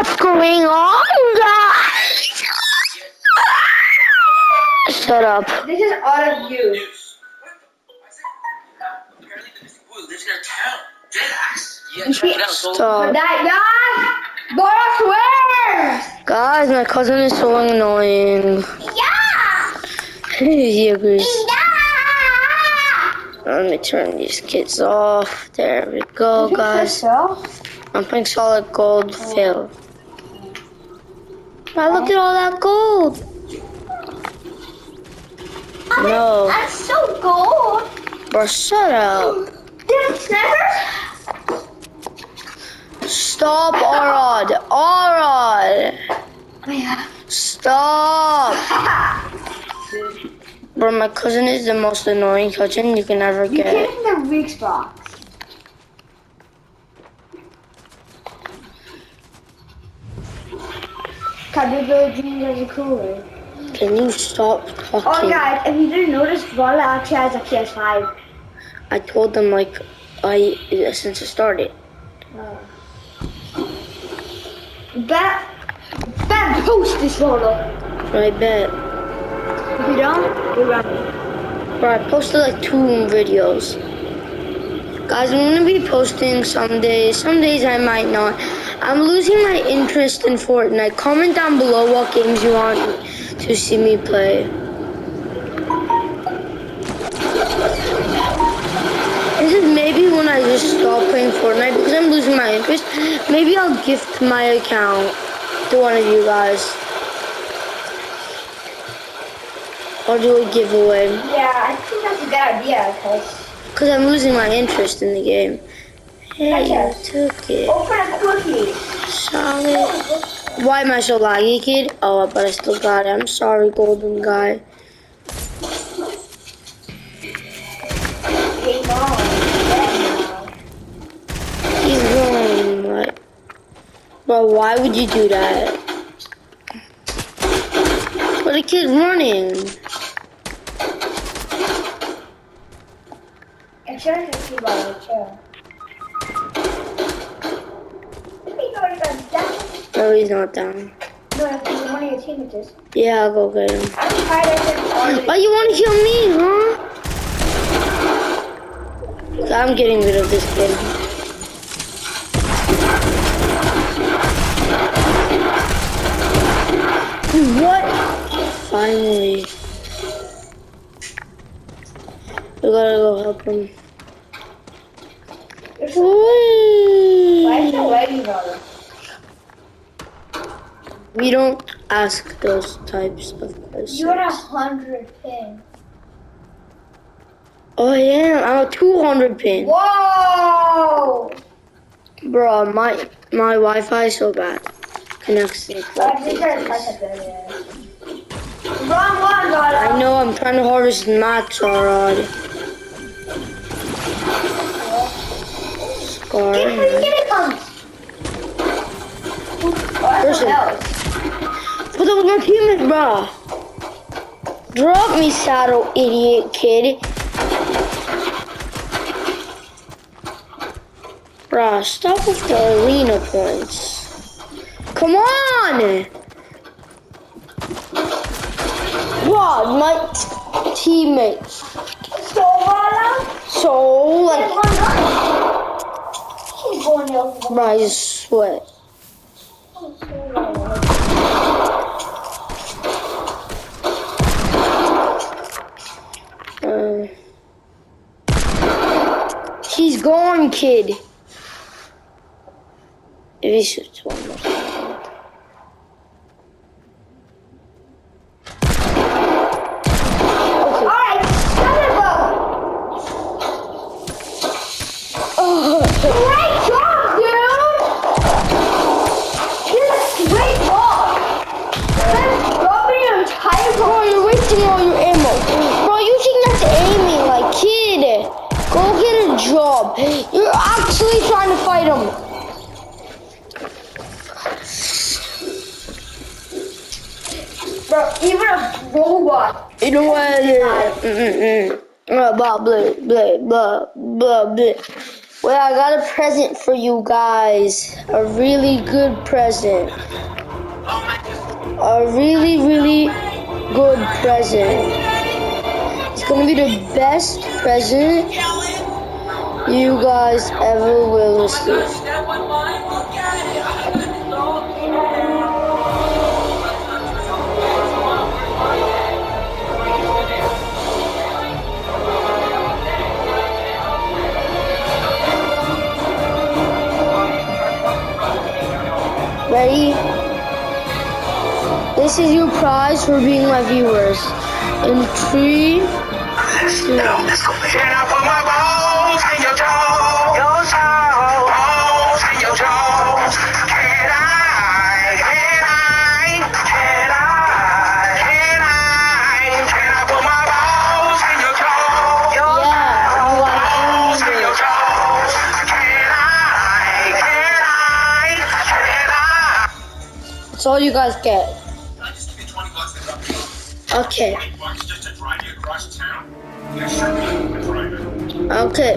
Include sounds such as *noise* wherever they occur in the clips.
What's going on, guys? Shut up. This is all of you. News. Apparently the missing boy lives in our town. Dead ass. Yeah, You check it out. So Stop. That guy, boss, where? Guys, my cousin is so annoying. Yeah. he agrees. Yeah. Let me turn these kids off. There we go, guys. I'm playing solid gold fill. Wow, look at all that gold. No. That's so gold. Bro, shut up. Did never? Stop, Arad. Arad. Oh, yeah. Stop. *laughs* Bro, my cousin is the most annoying cousin you can ever You get. get in the weak box. Can you build dreams as a cooler? Can you stop talking? Oh, talking? guys, if you didn't notice, Voila actually has a PS5. I told them like I since it started. Oh. Bet, bet post this photo. I bet. If you don't, we run. Bro, I posted like two videos. Guys, I'm gonna be posting some days. Some days I might not. I'm losing my interest in Fortnite. Comment down below what games you want to see me play. This is maybe when I just stop playing Fortnite because I'm losing my interest. Maybe I'll gift my account to one of you guys. Or do a giveaway. Yeah, I think that's a good idea, because Because I'm losing my interest in the game. Hey, you took it. open a cookie. Solid. Why am I so laggy, kid? Oh, but I still got it. I'm sorry, golden guy. He's going, like... Bro, why would you do that? But the kid's running. I'm sure it's a keyboard, too. I No, he's not down. No, I think one of your teammates is. Yeah, I'll go get him. I'm tired of. Why you want to kill me, huh? I'm getting rid of this kid. What? Finally. We gotta go help him. Why is it ready, brother? We don't ask those types of questions. You're a hundred ping. Oh yeah, I'm a 200 pin. Whoa! Bro, my my Wi-Fi is so bad. Connects to I think I touched it there. Wrong one, brother. I know I'm trying to harvest mats already. Scar. Get where you get it comes. Oh, that's Person. But was my teammate, bro. Drop me, saddle, idiot kid. Bruh, stop with the arena points. Come on! Bro, my t- teammates. So, brother. So, like, one going over. bro, I sweat. Um, he's gone, kid. If he shoots one more. second. Okay. Alright, Thunderbolt! Oh, Great job, dude! This is great ball! That's dropping your entire bro, you're wasting all your ammo. Bro, you think that's aiming like kid? Go get a job. You're actually trying to fight him. Bro, even a robot. You know what? Mm-mm-mm. Uh, blah, blah, blah, blah, blah, blah. Wait, Wait, I got a present for you guys. A really good present. A really, really good present. It's gonna be the best present you guys ever will receive. Ready? This is your prize for being my viewers. In three, two, town? Yeah, sure, man. Drive it. okay.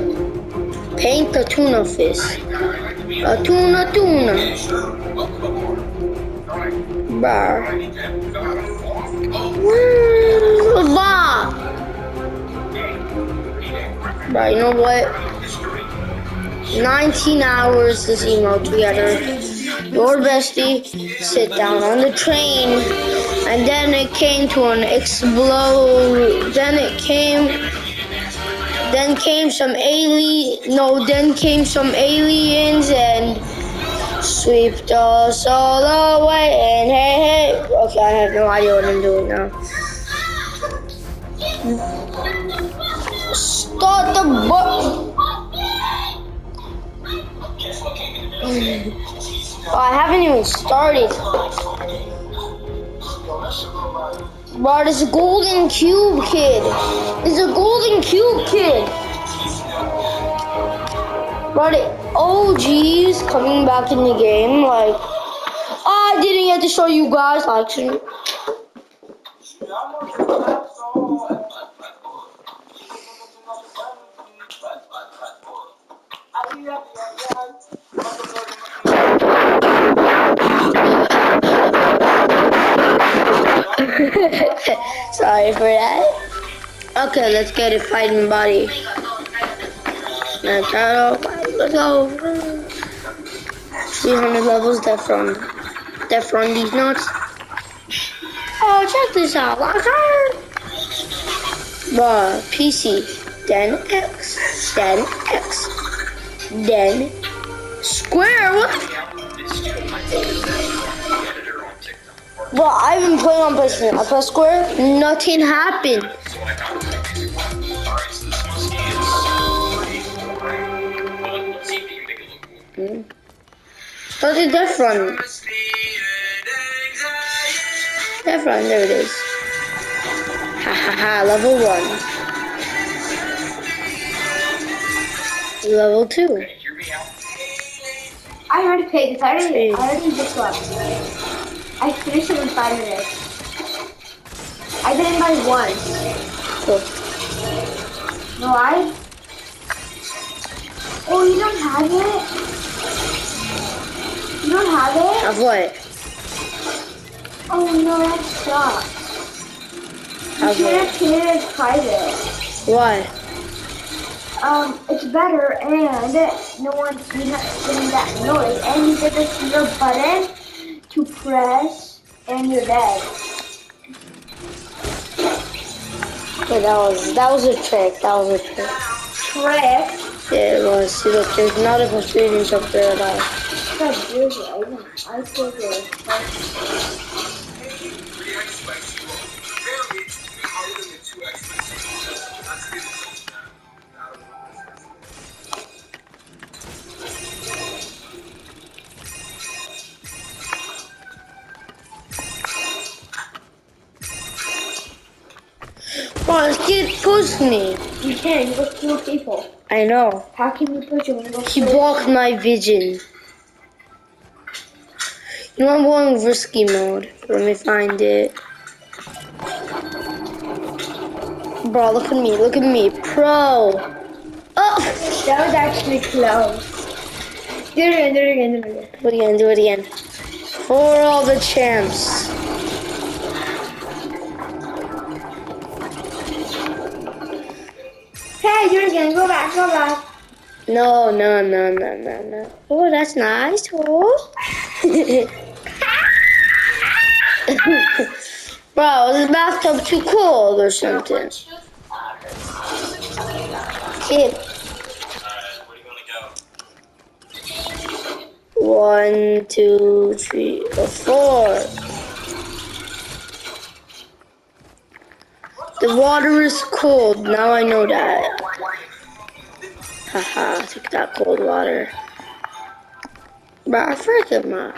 Paint the tuna fish. I like to be A tuna tuna. Yeah, sure. Welcome aboard. All right. Bar. I need to fill out a form. Bah. Bro, you know what? 19 hours this emo together. Your bestie sit down on the train, and then it came to an explode. Then it came. Then came some alien. No, then came some aliens and swept us all away. And hey, hey. Okay, I have no idea what I'm doing now. Start the book. *laughs* *laughs* Oh, I haven't even started. Bro, a golden cube kid. There's a golden cube kid. Bro, the OG's coming back in the game. Like, I didn't get to show you guys. Actually, *laughs* sorry for that. Okay, let's get it fighting body. Let's go. Let's go. 300 levels, Death Run these nuts. Oh, check this out. Lock her. Bruh, PC. Then X. Then X. Then Square. What? Bro, I've been playing on PlayStation. I press Square. Nothing happened. So I got the music one. All right, so this must is. Well, let's see if you can make it look cool. Start the Death Run. Death Run, there it is. Ha ha ha, level one. Level two. Okay, hear me out. I already paid this. I already, I already just left. I finished it in five minutes. I did it by one. Cool. No, I. Oh, you don't have it? You don't have it? Of what? Oh no, that sucks. You Of should what? have treated it as private. Why? Um, it's better and no one's getting that noise and you get this your button to press and you're dead. Okay, that was that was a trick. That was a trick. Trick? Yeah, it was. See, look, there's not a frustrating jump there at all. I know. I feel good. Me. You can. You look two people. I know. How can you when you He blocked my vision. You know, I'm going risky mode. Let me find it. Bro, look at me. Look at me. Pro. Oh! That was actually close. Do it again, do it again, do it again. Do it again, do it again. For all the champs. Do it again. Go back, go back. No, no, no, no, no, no. Oh, that's nice. Oh. *laughs* Bro, is the bathtub too cold or something? Kid. One, two, three, or four. The water is cold. Now I know that. Haha, took that cold water. Bro, I forget my.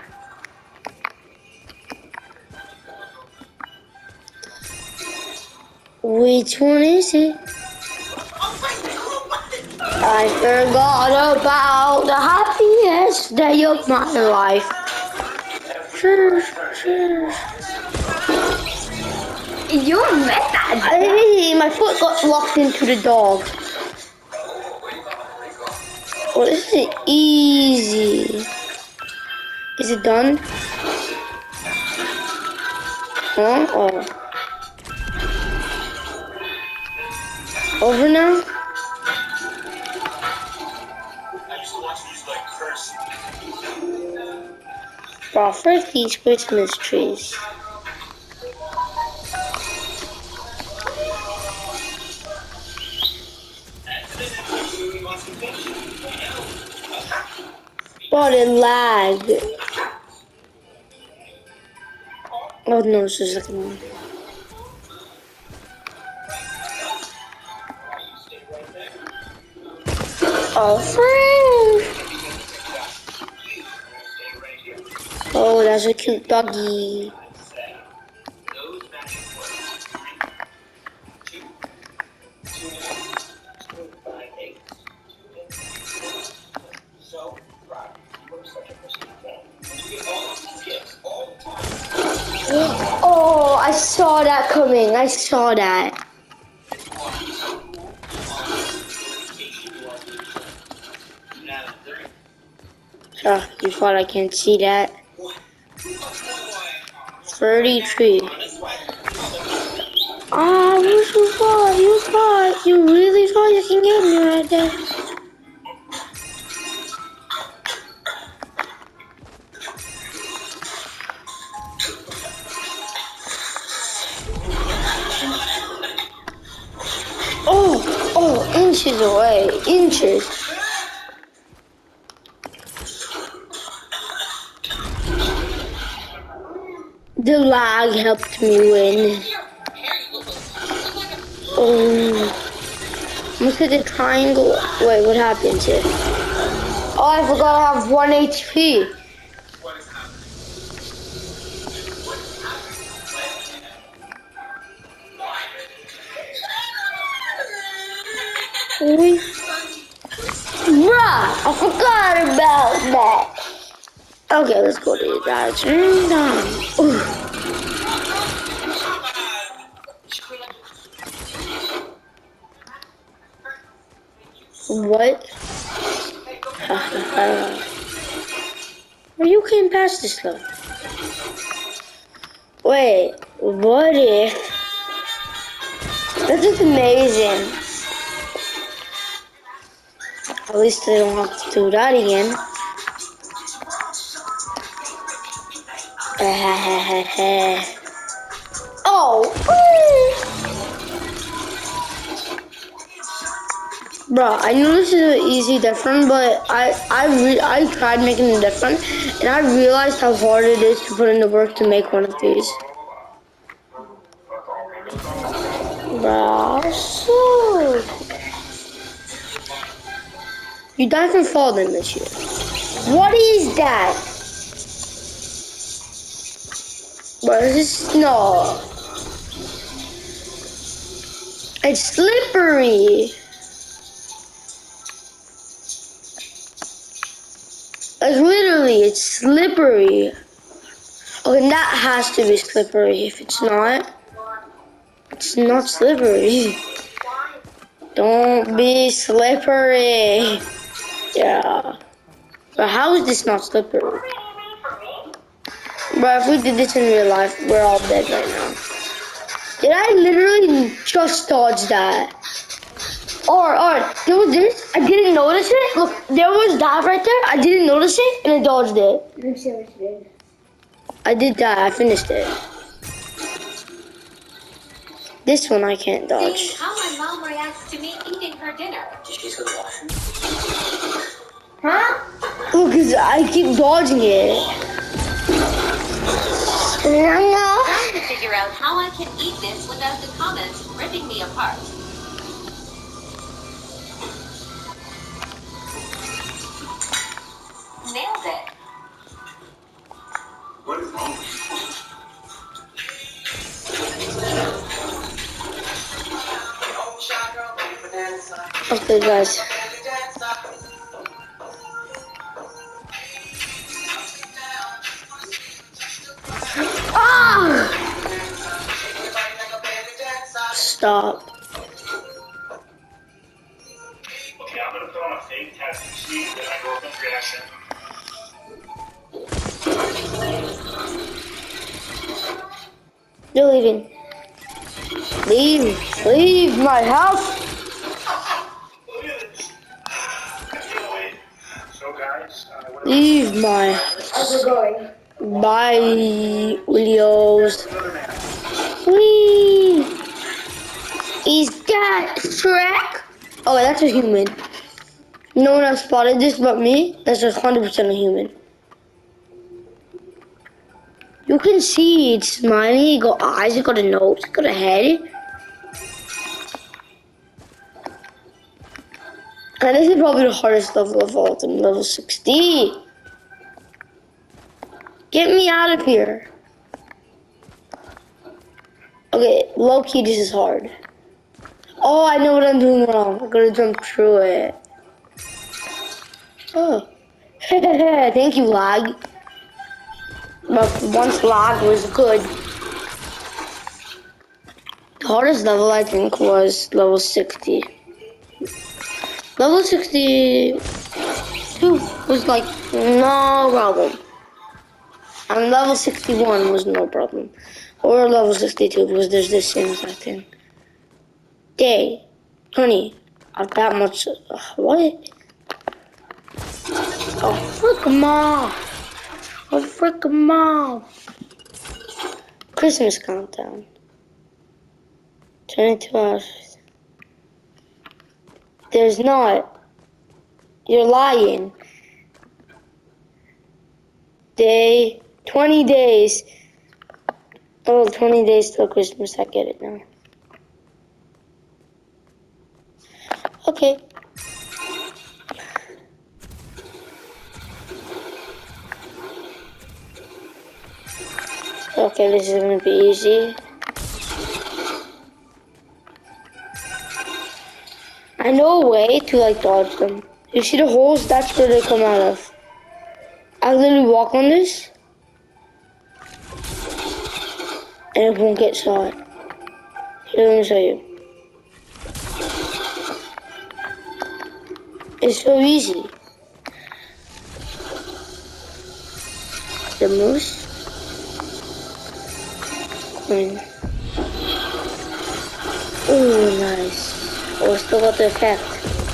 Which one is it? I forgot about the happiest day of my life. You met that. Hey, my foot got locked into the dog. Oh, this is easy. Is it done? Huh? Oh. Over now? Bro, frick these Christmas trees. Bro, it lagged. Oh no, this is like one. Oh, friend. Oh, that's a cute doggy. Saw that coming. I saw that. Oh, you thought I can't see that? 33. Ah, you so far, you thought, you really thought you can get me helped me win. Oh, look at the triangle. Wait, what happened here? Oh, I forgot I have one HP. Wait. Bruh, I forgot about that. Okay, let's go to that. Turn down. Ooh. What? well, you came past this though. Wait, what if? This is amazing. At least I don't have to do that again. *laughs* oh. Bro, I know this is an easy different, but I I I tried making it different, and I realized how hard it is to put in the work to make one of these. Bro, so you die from falling this year. What is that? But it's snow. It's slippery. Like literally, it's slippery. Okay, that has to be slippery. If it's not, it's not slippery. *laughs* Don't be slippery. Yeah. But how is this not slippery? But if we did this in real life, we're all dead right now. Did I literally just dodge that? Or, or, there was this, I didn't notice it. Look, there was that right there. I didn't notice it, and I dodged it. Let me see what did. I did that, I finished it. This one I can't Seeing dodge. how my mom reacts to me eating her dinner. Huh? Look, 'cause I keep dodging it. Trying to figure out how I can eat this without the comments ripping me apart. Nailed it. What is wrong with you? Okay, guys. Ah! Stop. Okay, I'm gonna put on a fake tattoo sheet and I go up in reaction. You're leaving. Leave. Leave my house. Look at this. Anyway, so guys, uh, what Leave my How's it going? Bye, man? Whee! Is that Shrek? Oh, that's a human. No one else spotted this but me. That's just 100% a human. You can see it's smiling. It got eyes, it got a nose, it got a head. And this is probably the hardest level of all them, level 60. Get me out of here. Okay, low key, this is hard. Oh, I know what I'm doing wrong. I'm gonna jump through it. Oh. *laughs* Thank you, lag. But once lag was good. The hardest level, I think, was level 60. Level 62 was like no problem. And level 61 was no problem. Or level 62 because there's this Sims, I think. Day, honey, I've that much. Uh, what? Oh, frick 'em frick 'em off. Christmas countdown. 22 hours. There's not. You're lying. Day, 20 days. Oh, 20 days till Christmas. I get it now. Okay. Okay, this is gonna be easy. I know a way to like dodge them. You see the holes? That's where they come out of. I literally walk on this, and it won't get shot. Here, let me show you. It's so easy. The moose. Queen. Ooh, nice. Oh, still got the effect.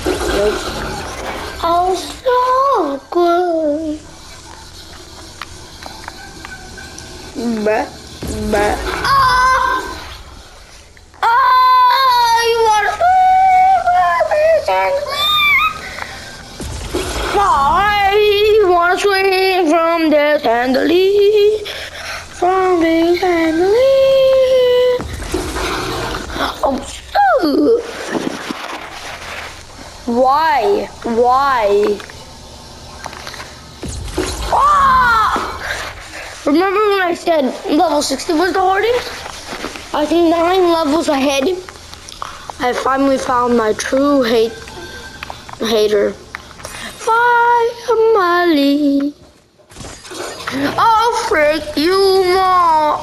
Nope. Oh, so good. Bruh, bruh. Ah! Ah! You want to I want to swing from the chandelier, from the chandelier. Oh, so. Why? Why? Ah! Remember when I said level 60 was the hardest? I think nine levels ahead. I finally found my true hate hater. Finally. I'll freak you more.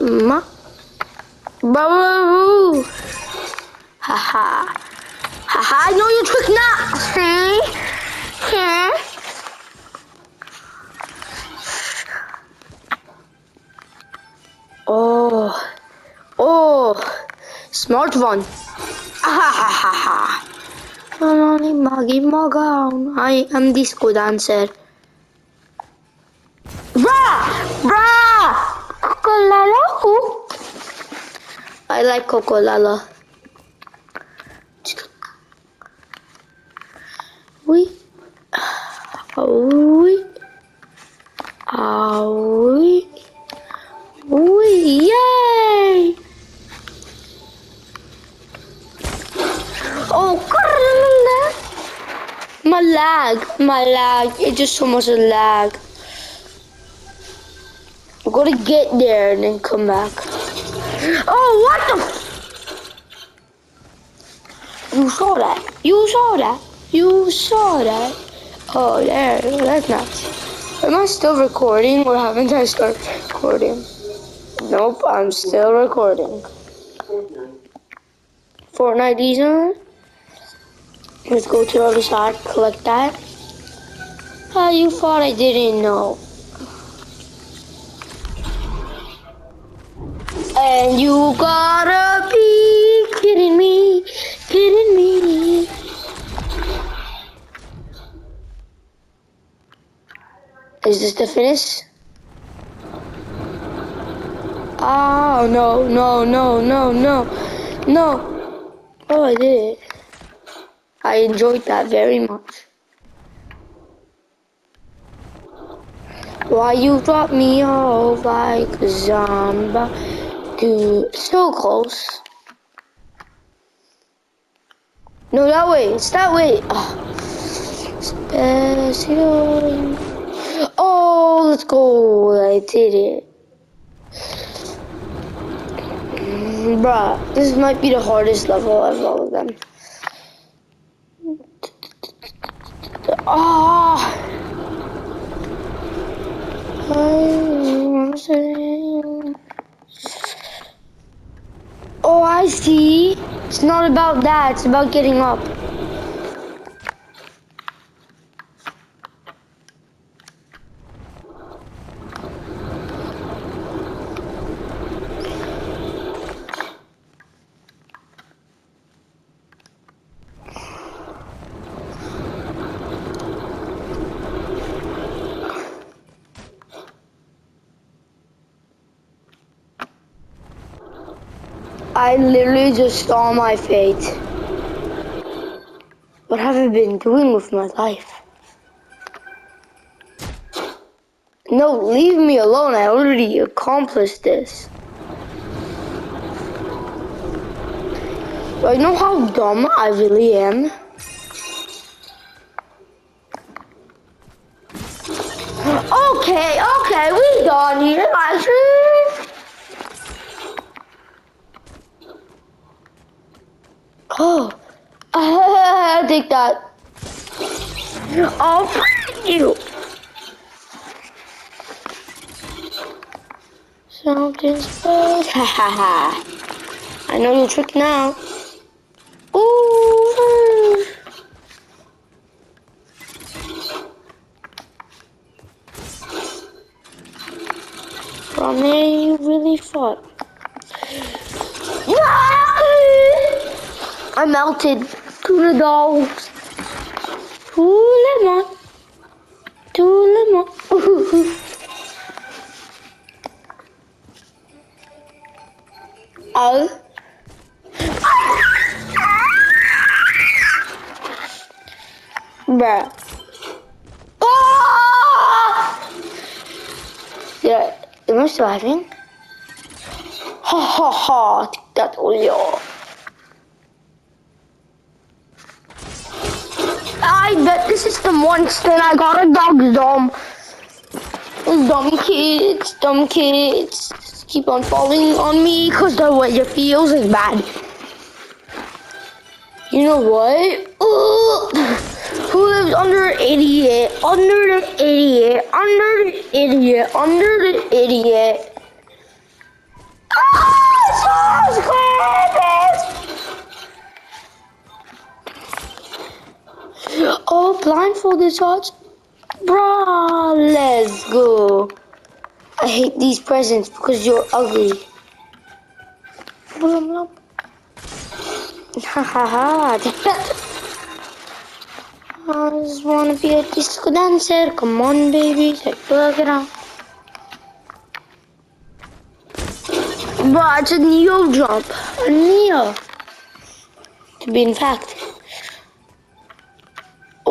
Ma. Boo! Haha. Haha, I know your trick now. Hmm? Hmm? Oh. Oh. Smart one. Ahahaha. Manani magi magaon. I am disco dancer. Bruh! Bruh! Cocolalo? I like Cocolala. Oui. Oui. Ah oui. Oui. Yay! Oh, my lag, my lag. It's just so much lag. I'm gonna get there and then come back. Oh, what the? You saw that. You saw that. You saw that. Oh, there. That's nice. Am I still recording or haven't I started recording? Nope, I'm still recording. Fortnite Deezer. Let's go to the other side, collect that. Oh, you thought I didn't know. And you gotta be kidding me, kidding me. Is this the finish? Oh, no, no, no, no, no, no. Oh, I did it. I enjoyed that very much. Why you drop me off like a zombie? Dude, so close. No, that way. It's that way. Oh. Oh, let's go. I did it. Bruh, this might be the hardest level of all of them. Ah. Oh, I see. It's not about that. It's about getting up. I literally just saw my fate. What have I been doing with my life? No, leave me alone. I already accomplished this. Do I know how dumb I really am? Okay, okay, we done here. I see. Oh, I take that. Oh, thank you. Something's bad. *laughs* Ha ha ha. I know your trick now. Ooh. From there, you really fought. I melted to the dolls. Two lemon. Two lemon. Oh. Bruh. Oh! Yeah, am I surviving? Ha ha ha, that was your. I bet this is the monster and I got a dog's dome. Dumb kids, dumb kids, keep on falling on me because the way it feels is bad. You know what? Ugh. Who lives under an idiot? Under an idiot, under an idiot, under an idiot. Ah, oh, blindfolded shots. Bruh, let's go. I hate these presents because you're ugly. Ha ha ha. *laughs* I just wanna be a disco dancer. Come on, baby. Check it out. But it's a Neo jump. A Neo. To be in fact.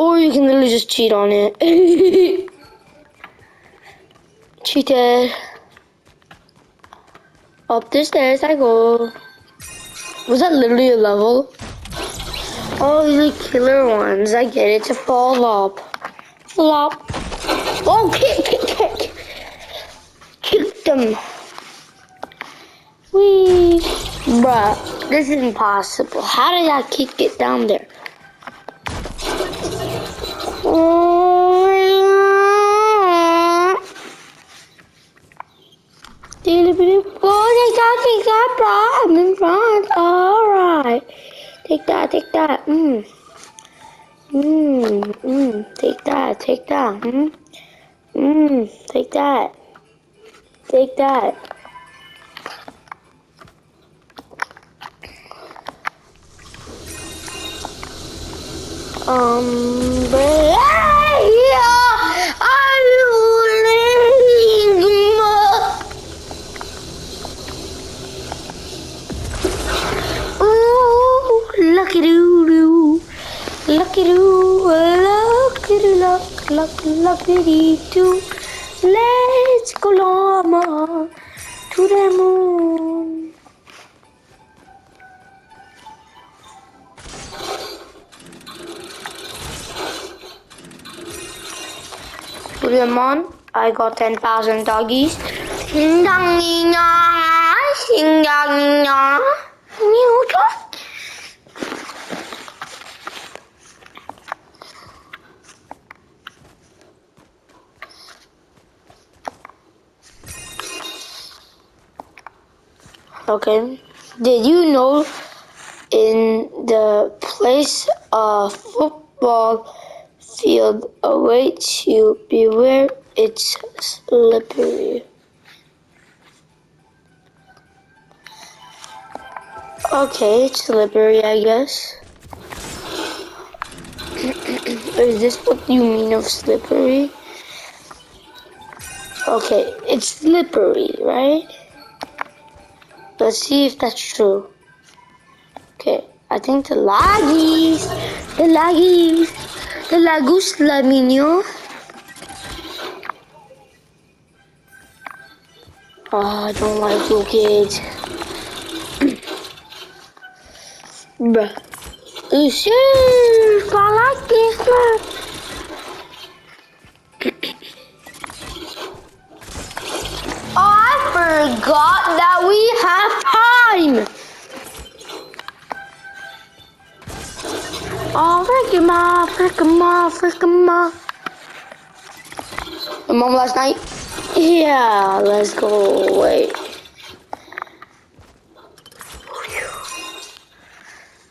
Or you can literally just cheat on it. *laughs* Cheated. Up the stairs I go. Was that literally a level? Oh, these are killer ones. I get it. To fall up. Flop. Oh, kick, kick, kick. Kick them. Wee. Bruh, this is impossible. How did that kick get down there? Oh, take that, take that, bro. I'm in front. Alright. Take that, take that. Mm. Mmm, mmm. Take that, take that. Mmm. Mmm. Take that. Take that. Um, 32. Let's go llama to the moon. To the moon, I got 10,000 doggies. Ding dong, ding dong. Okay. Did you know in the place a football field awaits you, beware it's slippery. Okay, it's slippery, I guess. *clears throat* Is this what you mean of slippery? Okay, it's slippery, right? Let's see if that's true. Okay, I think the laggies, the laggies, the lagus laminio. Oh, ah, I don't like you kids. *clears throat* Bruh. You sure? I like this. *clears throat* Oh, I forgot that we have time. Oh, freak him off, freak him off, freak him off. Mom last night? Yeah, let's go. Wait.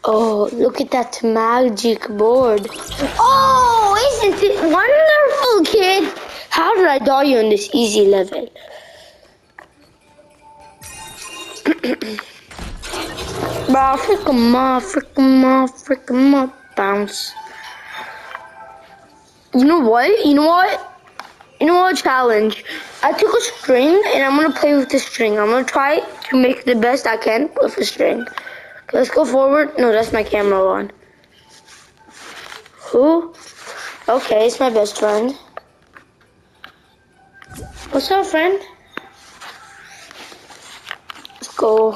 Oh, look at that magic board. Oh, isn't it wonderful, kid? How did I die you on this easy level? Bro, frick 'em off, frick 'em off, frick 'em off, bounce. You know what? You know what? You know what? Challenge. I took a string and I'm gonna play with the string. I'm gonna try to make the best I can with a string. Let's go forward. No, that's my camera on. Who? Okay, it's my best friend. What's up, friend? Go.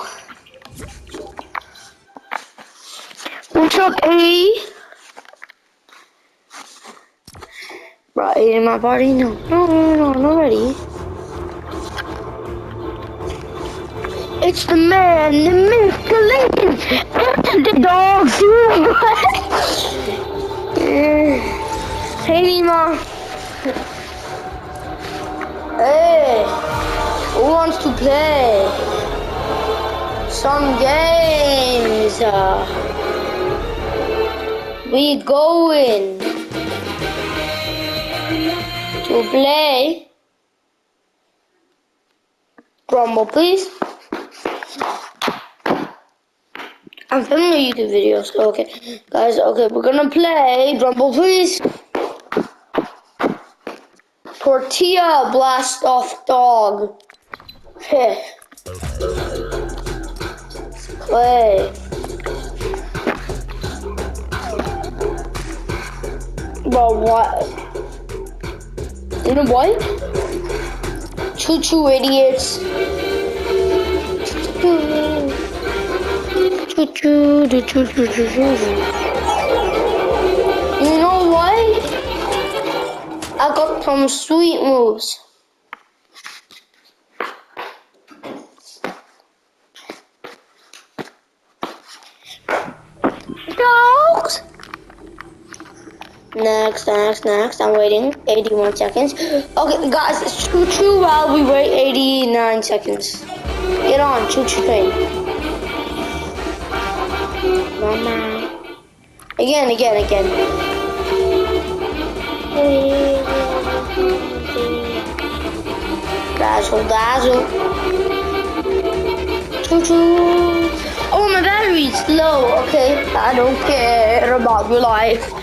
What's up, A? Bro, A in my party? No, no, no, no, no, not ready. It's the man, the myth, the legend, and the dog. *laughs* hey, Nima. Hey, who wants to play some games? Uh, we going. to play. Grumble, please. I'm filming a YouTube video, so okay. Guys, okay, we're gonna play Grumble, please. Tortilla blast off dog. Okay. *laughs* Play. But what? You know what? Choo choo idiots. Choo choo choo choo choo choo. You know what? I got some sweet moves. Dogs. Next, next. I'm waiting. 81 seconds. Okay, guys, choo choo while we wait 89 seconds. Get on, choo choo train. Mama. Again, again, again. Dazzle, dazzle. Choo choo. Oh, my battery's low. Okay, I don't care about your life.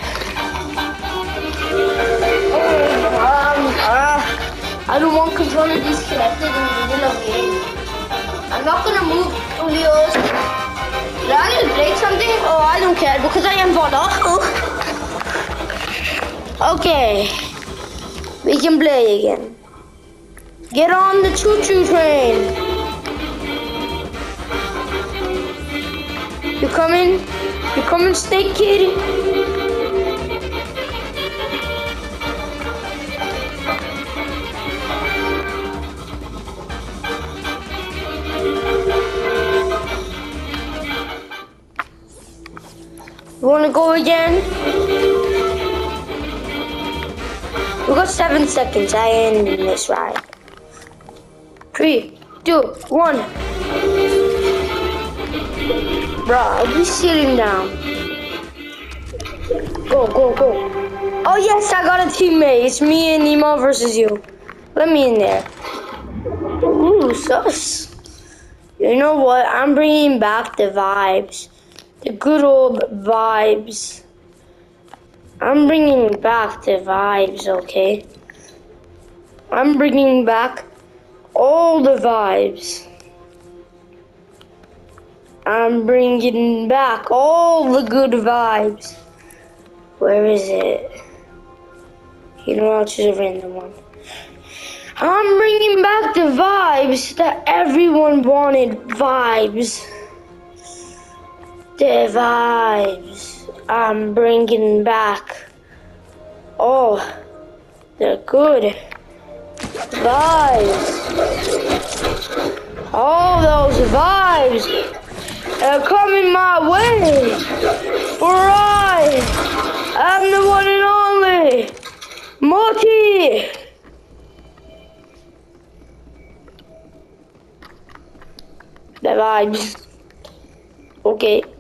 Um, uh, I don't want controller disconnected in the middle of game. I'm not gonna move Julio's. Did I break something? Oh, I don't care because I am Bono. okay. We can play again. Get on the choo-choo train. You coming? You coming, Snake Kid? You wanna go again? We got seven seconds. I end this ride. Three, two, one. Bro, I'll be sitting down. Go, go, go. Oh yes, I got a teammate. It's me and Nemo versus you. Let me in there. Ooh, sus. You know what? I'm bringing back the vibes. The good old vibes. I'm bringing back the vibes, okay? I'm bringing back all the vibes. I'm bringing back all the good vibes. Where is it? You know, I'll choose a random one. I'm bringing back the vibes that everyone wanted vibes. The vibes. I'm bringing back. Oh, they're good vibes. All those vibes are coming my way. For I am the one and only Morty. The vibes. Okay.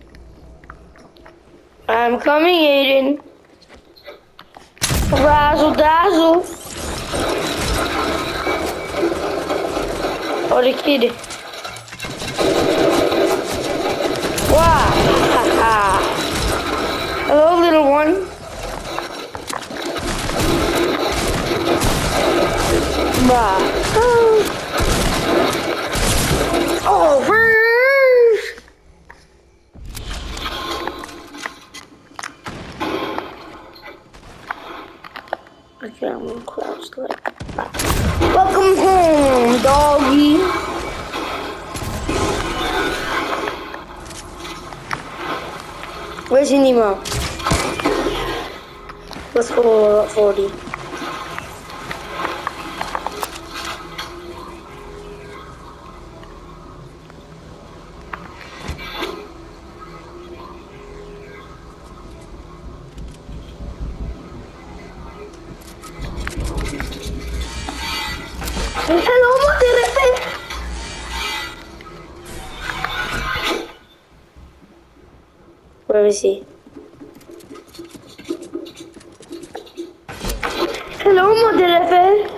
I'm coming, Aiden. Razzle dazzle. Oh, the kid. Wow. *laughs* Hello, little one. Bah. Oh, first. Like. Welcome home, doggy. Where's your Nemo? Let's go at 40. Where is he? Hello, Mother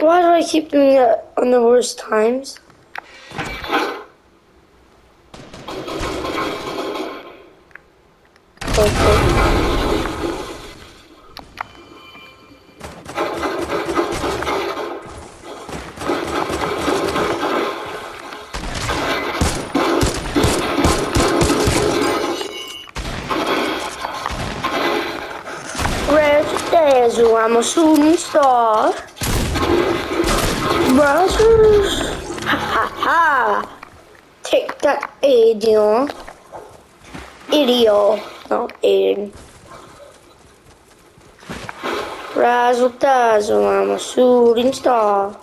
Why do I keep doing that on the worst times? I'm a shooting star. Brothers, ha ha ha. Take that, Aiden. Idiot, not Aiden. Razzle dazzle, I'm a shooting star.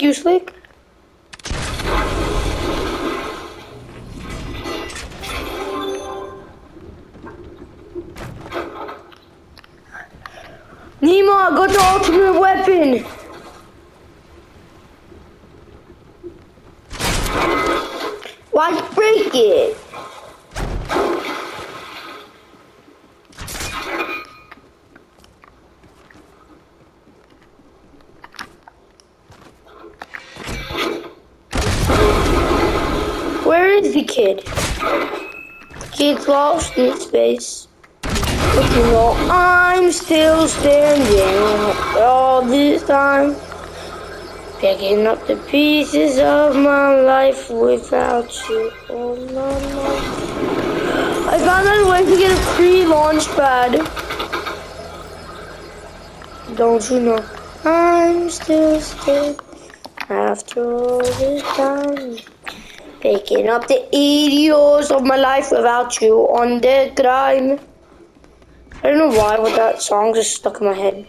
You slick? Nemo, got the ultimate weapon. Why break it? The kid? Kid's lost in space. But you know, I'm still standing all this time. Picking up the pieces of my life without you. Oh no, no. I found out a way to get a free launch pad. Don't you know? I'm still standing after all this time. Picking up the idiots of my life without you on the grime. I don't know why, but that song just stuck in my head.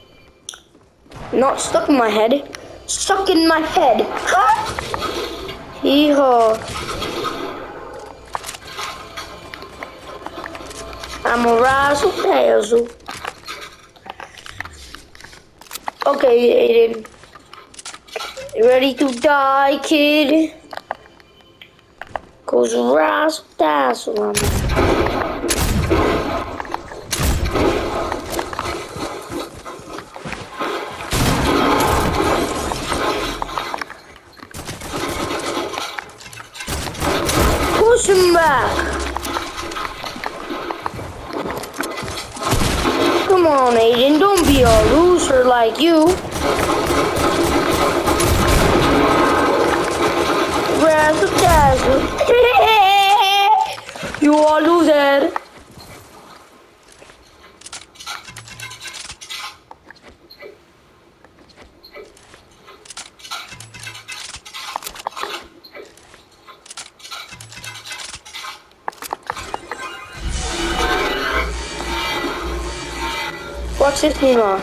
Not stuck in my head, stuck in my head. Hee-haw. I'm a razzle dazzle. Okay, Aiden. Ready to die, kid? Goes razzle dazzle. I'm Push him back. Come on, Aiden. Don't be a loser like you. Razzle dazzle. You are loser. Watch this, Nemo.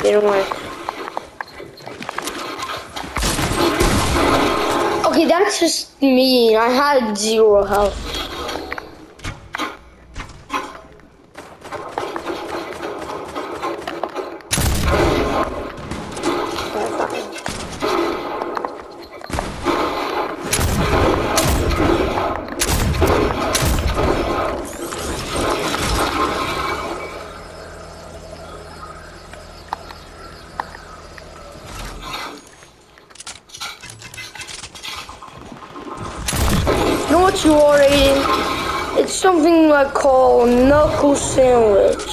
Didn't work. Okay, mean. I had zero health. Something I call knuckle sandwich.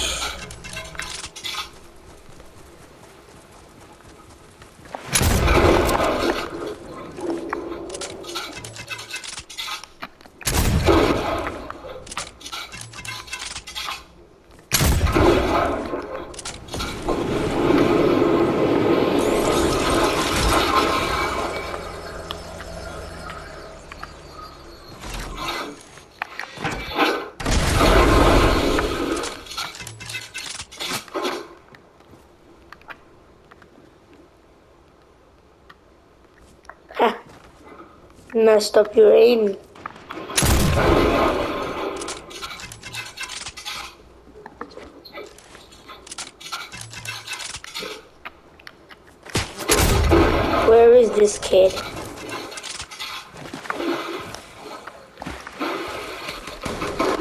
messed up your aim. Where is this kid?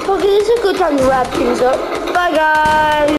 Okay, this is a good time to wrap things up. Bye guys!